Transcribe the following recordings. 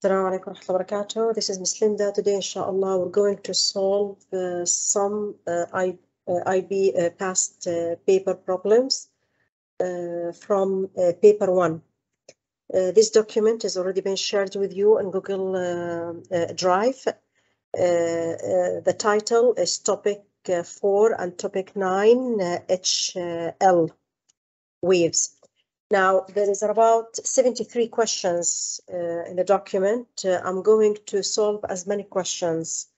Assalamu alaikum wa rahmatullahi. This is Miss Linda. Today, inshallah, we're going to solve uh, some uh, uh, IB uh, past uh, paper problems uh, from paper one. This document has already been shared with you on Google Drive. The title is topic four and topic nine HL waves. Now, there is about 73 questions uh, in the document. Uh, I'm going to solve as many questions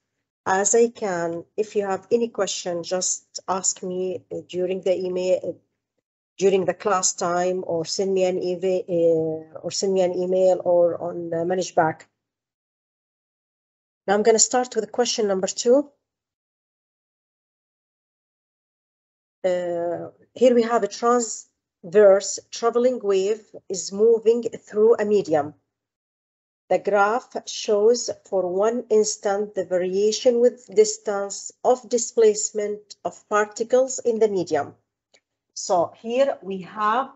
as I can. If you have any question, just ask me uh, during the email, uh, during the class time, or send me an email, uh, or send me an email, or on uh, ManageBac. Now I'm going to start with question number two. Uh, here we have a transverse traveling wave is moving through a medium. The graph shows for one instant the variation with distance of displacement of particles in the medium. So here we have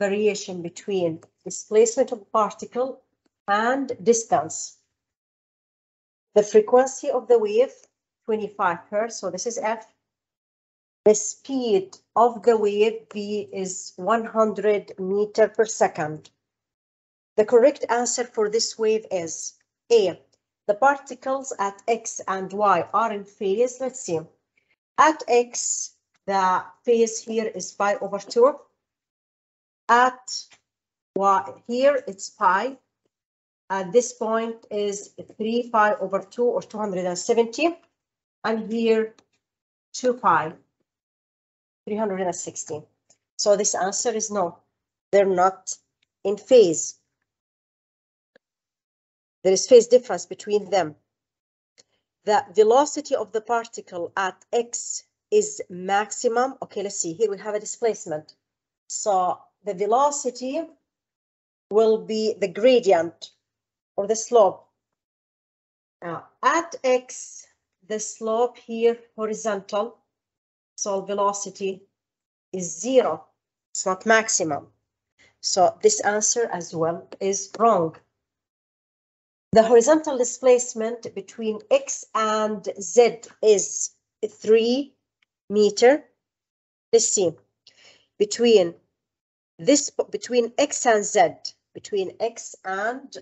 variation between displacement of particle and distance. The frequency of the wave, 25 hertz, so this is F. The speed of the wave V is 100 meter per second. The correct answer for this wave is A. The particles at X and Y are in phase. Let's see. At X, the phase here is pi over 2. At Y, here it's pi. At this point is 3 pi over 2 or 270. And here 2 pi, 360. So this answer is no, they're not in phase. There is phase difference between them. The velocity of the particle at x is maximum. Okay, let's see. Here we have a displacement. So the velocity will be the gradient or the slope. Now, at x, the slope here horizontal, so velocity is zero. It's not maximum. So this answer as well is wrong. The horizontal displacement between x and z is 3 meter. Let's see. Between this between x and z, between x and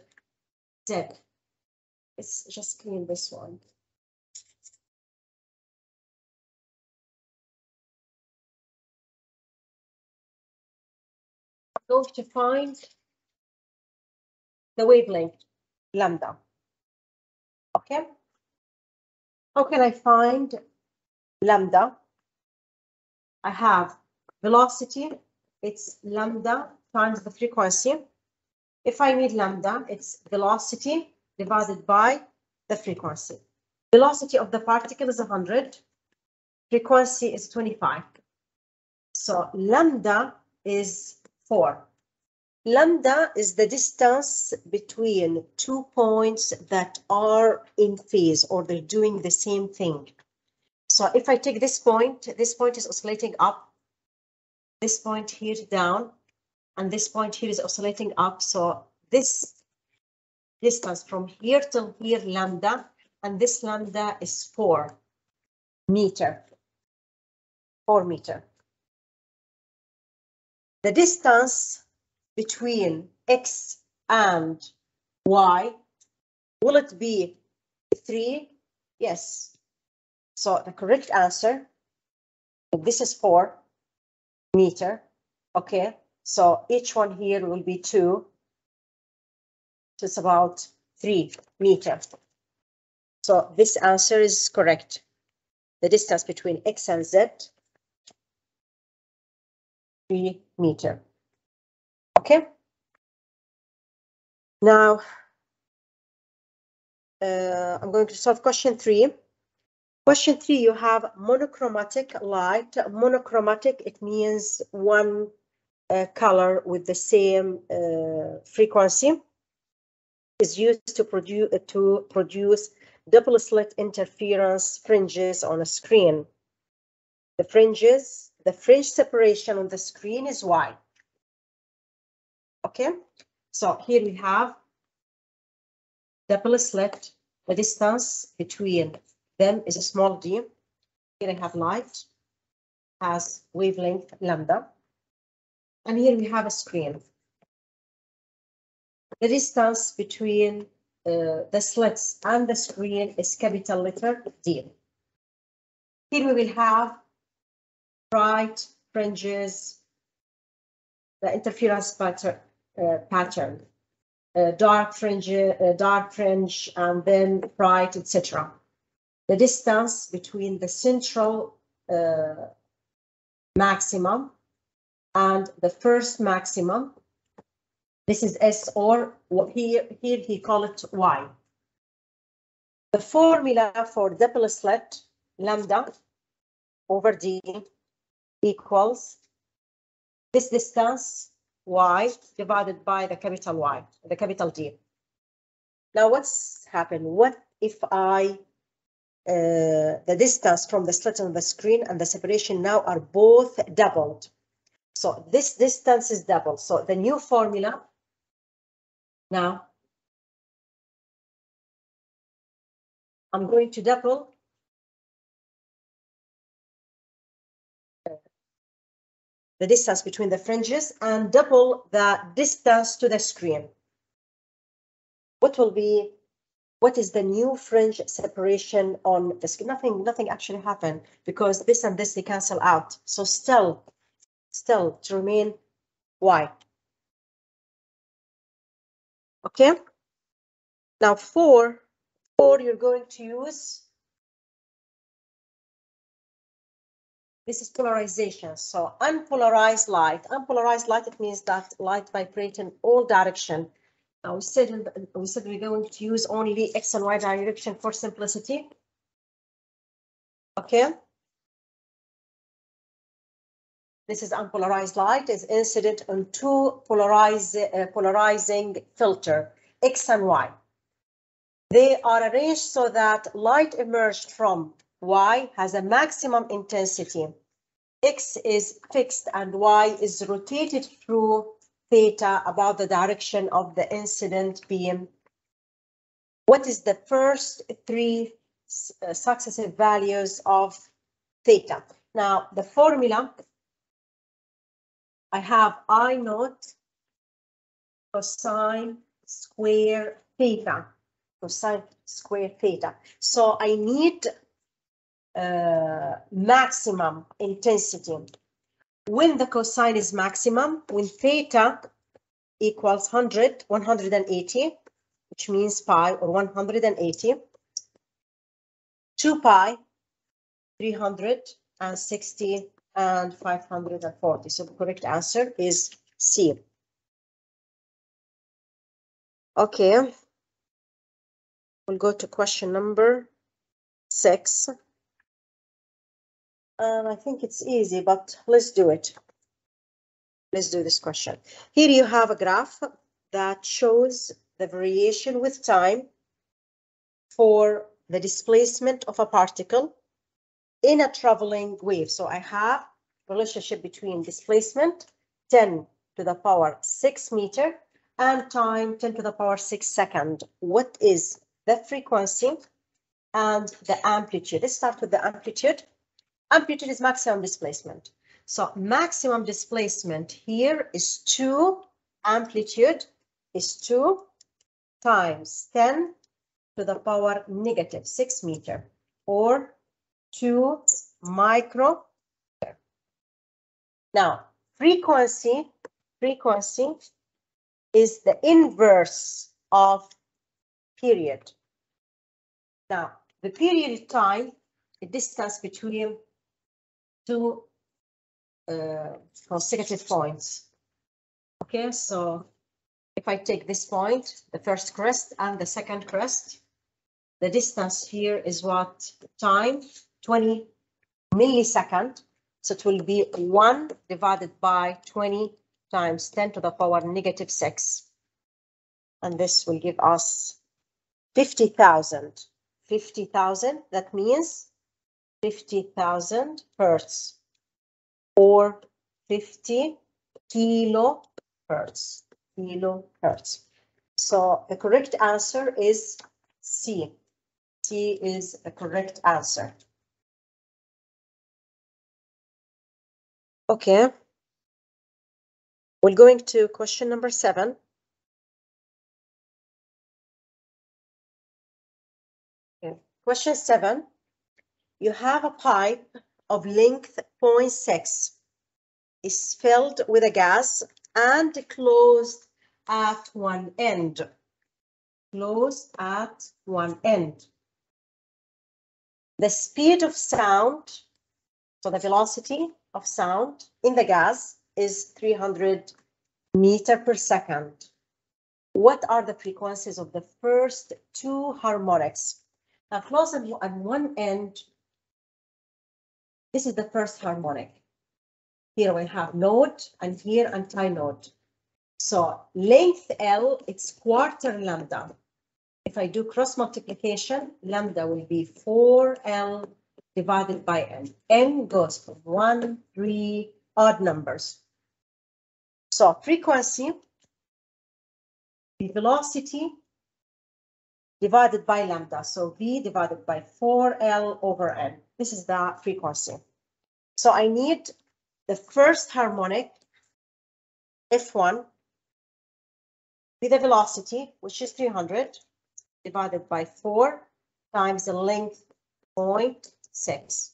z. Let's just clean this one. Going to find the wavelength lambda. Okay. How can I find lambda? I have velocity, it's lambda times the frequency. If I need lambda, it's velocity divided by the frequency. Velocity of the particle is 100, frequency is 25. So lambda is 4. Lambda is the distance between two points that are in phase or they're doing the same thing. So if I take this point, this point is oscillating up, this point here down, and this point here is oscillating up. So this distance from here till here lambda, and this lambda is 4 meter, 4 meter. The distance between x and y, will it be 3? Yes. So the correct answer, this is 4 meter. Okay, so each one here will be 2. So it's about 3 meter. So this answer is correct. The distance between x and z, 3 meter. Okay. Now, uh, I'm going to solve question three. Question three, you have monochromatic light. Monochromatic, it means one uh, color with the same uh, frequency is used to produce to produce double slit interference fringes on a screen. The fringes, the fringe separation on the screen is wide. Okay, so here we have double slit, the distance between them is a small d. Here I have light, has wavelength lambda. And here we have a screen. The distance between uh, the slits and the screen is capital letter D. Here we will have bright fringes, the interference pattern, uh, pattern uh, dark fringe, uh, dark fringe, and then bright, etc. The distance between the central uh, maximum and the first maximum. This is S or here, here he call it Y. The formula for double slit lambda over D equals this distance y divided by the capital Y, the capital D. Now what's happened? What if I, uh, the distance from the slit on the screen and the separation now are both doubled. So this distance is double. So the new formula now, I'm going to double the distance between the fringes and double the distance to the screen. What will be, what is the new fringe separation on the screen? Nothing, nothing actually happened because this and this, they cancel out. So still, still to remain y. Okay. Now for, for you're going to use This is polarization. So unpolarized light. Unpolarized light, it means that light vibrates in all direction. Now we said we said we're going to use only x and y direction for simplicity. Okay. This is unpolarized light is incident on two polarize, uh, polarizing filter, X and Y. They are arranged so that light emerged from Y has a maximum intensity. X is fixed and Y is rotated through theta about the direction of the incident beam. What is the first three uh, successive values of theta? Now, the formula, I have I naught cosine square theta, cosine square theta. So I need uh, maximum intensity. When the cosine is maximum, when theta equals 100, 180, which means pi or 180, 2 pi, 360, and 540. So the correct answer is C. Okay. We'll go to question number six. Um, I think it's easy, but let's do it. Let's do this question. Here you have a graph that shows the variation with time for the displacement of a particle in a traveling wave. So I have relationship between displacement 10 to the power 6 meter and time 10 to the power 6 second. What is the frequency and the amplitude? Let's start with the amplitude amplitude is maximum displacement. So maximum displacement here is 2, amplitude is 2 times 10 to the power negative 6 meter or 2 micro. Now, frequency, frequency is the inverse of period. Now, the period of time, the distance between two uh, consecutive points. Okay, so if I take this point, the first crest and the second crest, the distance here is what time 20 millisecond. So it will be 1 divided by 20 times 10 to the power negative 6. And this will give us 50,000. 50,000, that means 50,000 hertz or 50 kilohertz, kilohertz. So the correct answer is C. C is the correct answer. Okay. We're going to question number seven. Okay. Question seven. You have a pipe of length 0.6 is filled with a gas and closed at one end. Closed at one end. The speed of sound, so the velocity of sound in the gas is 300 meter per second. What are the frequencies of the first two harmonics? Now, close at one end, this is the first harmonic. Here we have node and here antinode. So length L, it's quarter lambda. If I do cross multiplication, lambda will be 4L divided by n. n goes from 1, 3, odd numbers. So frequency, the velocity divided by lambda. So V divided by 4L over N. This is the frequency. So I need the first harmonic, F1, with the velocity, which is 300, divided by 4 times the length 0.6.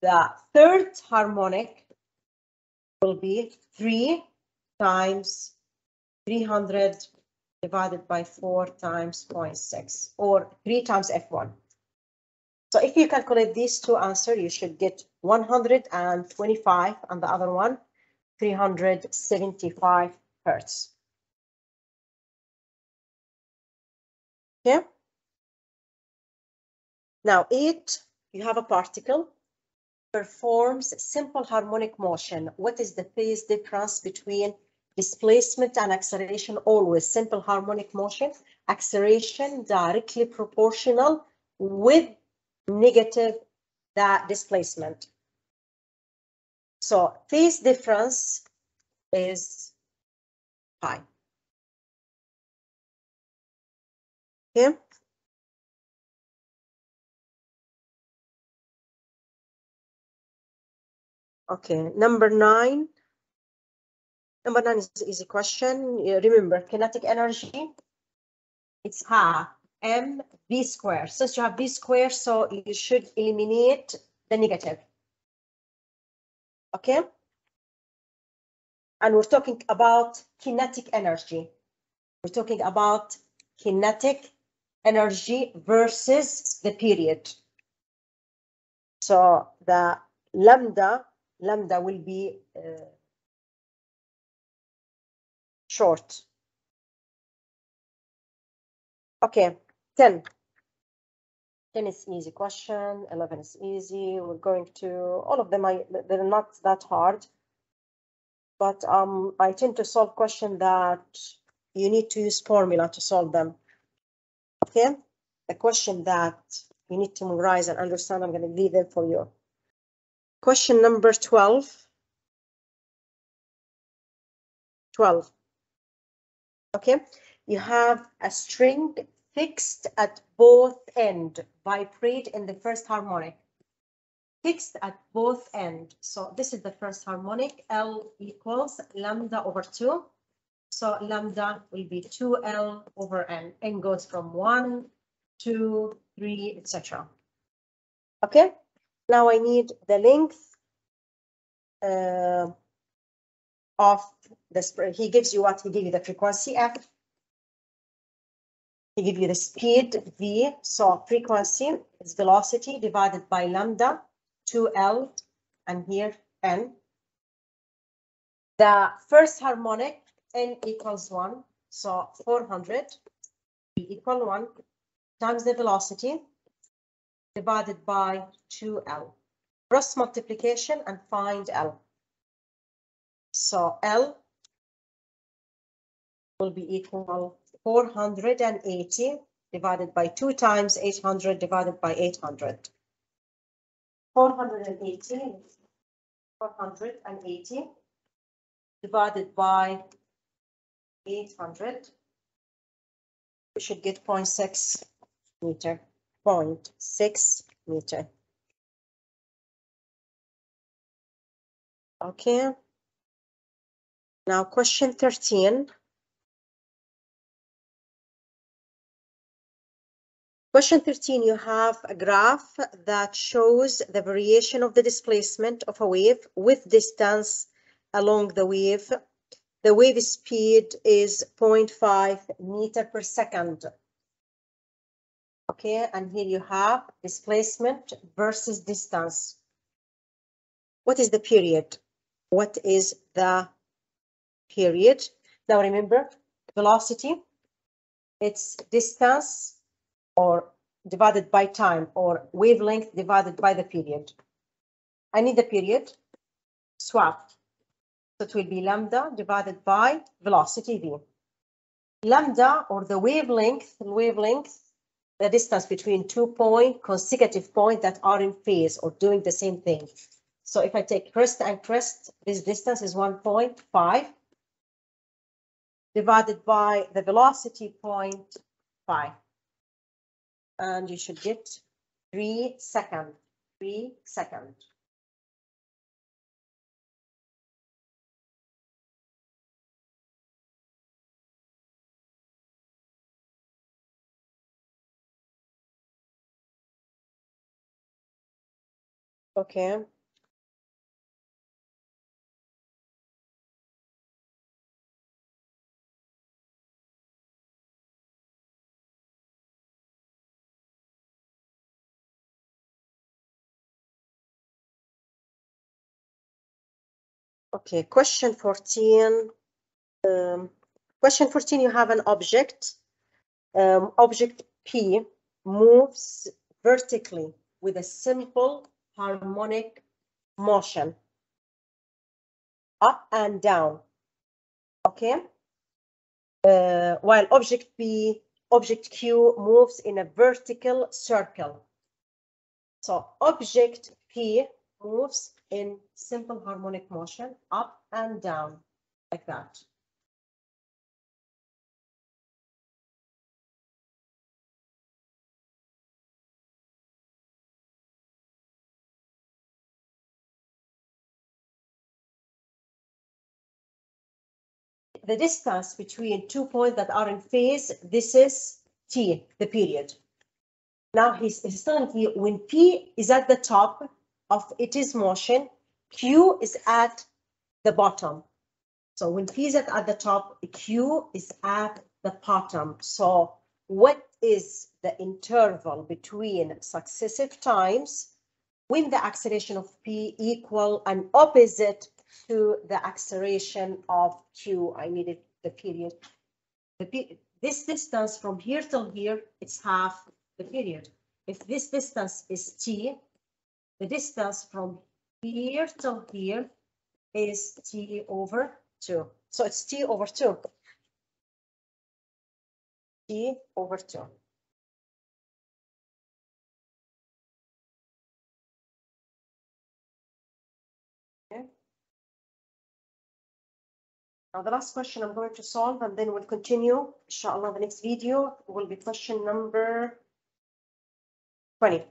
The third harmonic will be 3 times 300 divided by 4 times 0.6 or 3 times F1. So if you calculate these two answers, you should get 125 and the other one 375 hertz. Okay. Now eight, you have a particle performs simple harmonic motion. What is the phase difference between displacement and acceleration? Always simple harmonic motion. Acceleration directly proportional with negative that displacement. So phase difference is pi. Okay. Okay, number nine. Number nine is easy question. Remember, kinetic energy, it's half m v square. Since you have v square, so you should eliminate the negative. Okay? And we're talking about kinetic energy. We're talking about kinetic energy versus the period. So the lambda, lambda will be uh, short. Okay, 10. 10 is easy question, 11 is easy. We're going to, all of them, I, they're not that hard. But um, I tend to solve questions that you need to use formula to solve them. Okay, the question that you need to memorize and understand, I'm going to leave it for you. Question number 12. 12. Okay, you have a string fixed at both end, vibrate in the first harmonic. Fixed at both end. So this is the first harmonic. L equals lambda over 2. So lambda will be 2L over N. N goes from 1, 2, 3, etc. Okay, now I need the length uh, of the spread. He gives you what? He gives you the frequency F. He gives you the speed V. So frequency is velocity divided by lambda, 2L, and here N. The first harmonic n equals 1. So 400 equal 1 times the velocity divided by 2L. Cross multiplication and find L. So L will be equal 480 divided by 2 times 800 divided by 800. 480, 480 divided by 800. We should get 0.6 meter, 0.6 meter. Okay. Now question 13. Question 13, you have a graph that shows the variation of the displacement of a wave with distance along the wave. The wave speed is 0.5 meter per second. Okay, and here you have displacement versus distance. What is the period? What is the period? Now remember, velocity, it's distance or divided by time or wavelength divided by the period. I need the period, swap. So it will be lambda divided by velocity v. Lambda or the wavelength, wavelength, the distance between two point consecutive point that are in phase or doing the same thing. So if I take crest and crest, this distance is 1.5 divided by the velocity 0.5 and you should get three second, three second. Okay. Okay, question 14. Um, question 14, you have an object. Um, object P moves vertically with a simple harmonic motion up and down. Okay. Uh, while object P, object Q moves in a vertical circle. So object P moves in simple harmonic motion up and down like that. The distance between two points that are in phase, this is T, the period. Now you when P is at the top, of its motion, Q is at the bottom. So when P is at the top, Q is at the bottom. So what is the interval between successive times when the acceleration of P equal and opposite to the acceleration of Q? I needed the period. The, this distance from here till here, it's half the period. If this distance is T, the distance from here to here is t over 2. So it's t over 2. t over 2. Okay. Now the last question I'm going to solve and then we'll continue. Inshallah, the next video will be question number 20.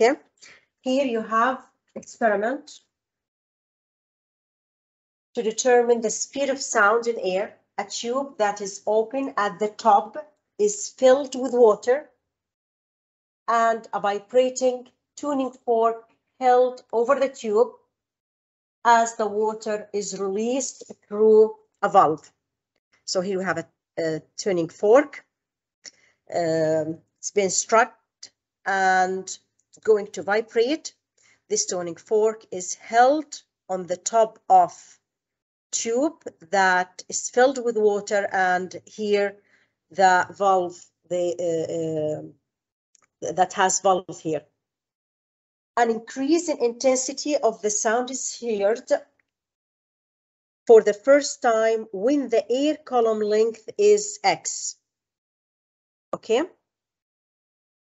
Okay, here you have experiment to determine the speed of sound in air. A tube that is open at the top is filled with water and a vibrating tuning fork held over the tube as the water is released through a valve. So here we have a, a tuning fork. Um, it's been struck and going to vibrate. This tuning fork is held on the top of tube that is filled with water and here the valve the uh, uh, that has valve here. An increase in intensity of the sound is heard for the first time when the air column length is x. Okay?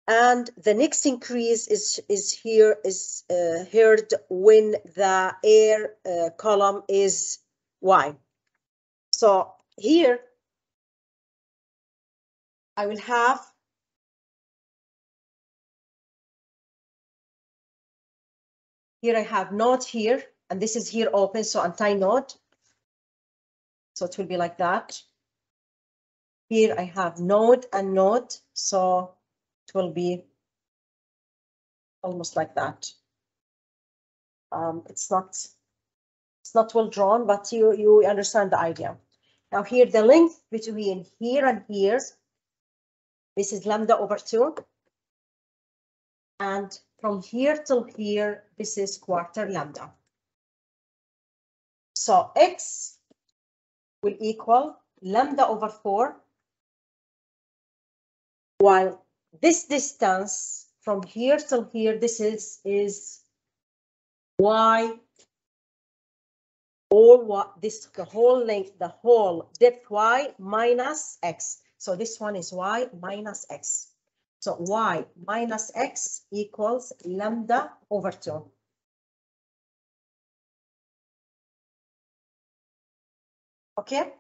And the next increase is is here is uh, heard when the air uh, column is y. So here I will have here I have node here and this is here open so anti-node. So it will be like that. Here I have node and node so it will be almost like that. Um, it's not it's not well drawn, but you you understand the idea. Now here the length between here and here, this is lambda over two. And from here till here, this is quarter lambda. So x will equal lambda over four, while this distance from here till here, this is, is y, all what this, the whole length, the whole depth y minus x. So this one is y minus x. So y minus x equals lambda over 2. Okay,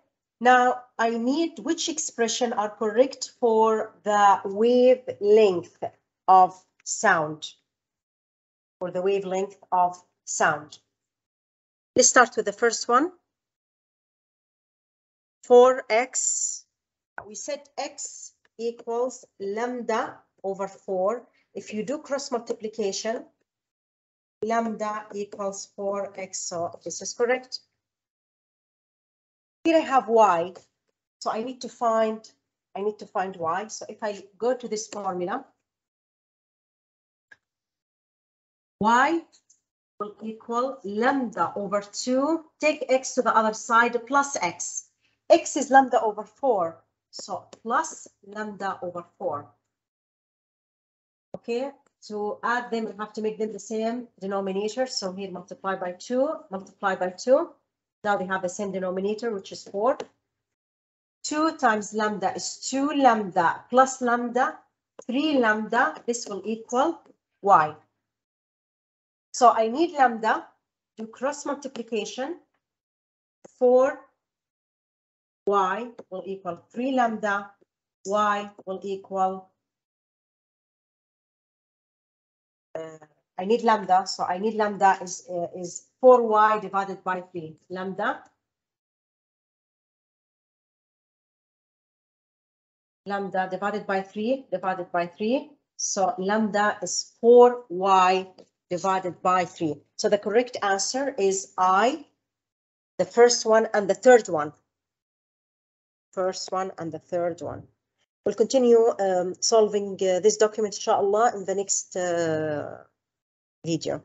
now I need which expression are correct for the wavelength of sound, for the wavelength of sound. Let's start with the first one. 4x, we said x equals lambda over 4. If you do cross multiplication, lambda equals 4x, so this is correct. Here I have y, so I need to find I need to find y. So if I go to this formula, y will equal lambda over 2, take x to the other side, plus x. x is lambda over 4, so plus lambda over 4. Okay, to add them, I have to make them the same denominator. So here multiply by 2, multiply by 2. Now they have the same denominator, which is 4. 2 times lambda is 2 lambda plus lambda, 3 lambda. This will equal y. So I need lambda do cross multiplication. 4 y will equal 3 lambda, y will equal, uh, I need lambda, so I need lambda is, uh, is 4y divided by 3, lambda. Lambda divided by 3, divided by 3. So lambda is 4y divided by 3. So the correct answer is I, the first one and the third one. First one and the third one. We'll continue um, solving uh, this document, inshallah, in the next uh, video.